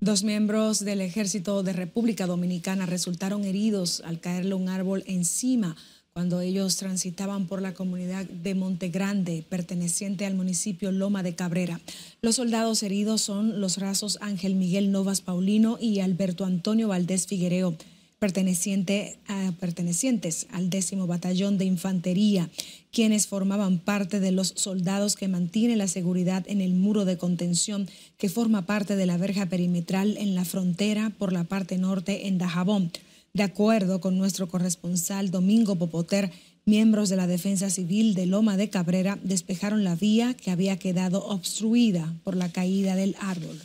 Dos miembros del ejército de República Dominicana resultaron heridos al caerle un árbol encima cuando ellos transitaban por la comunidad de Monte Grande, perteneciente al municipio Loma de Cabrera. Los soldados heridos son los rasos Ángel Miguel Novas Paulino y Alberto Antonio Valdés Figuereo, perteneciente pertenecientes al décimo batallón de infantería, quienes formaban parte de los soldados que mantienen la seguridad en el muro de contención que forma parte de la verja perimetral en la frontera por la parte norte en Dajabón. De acuerdo con nuestro corresponsal Domingo Popoter, miembros de la Defensa Civil de Loma de Cabrera despejaron la vía que había quedado obstruida por la caída del árbol.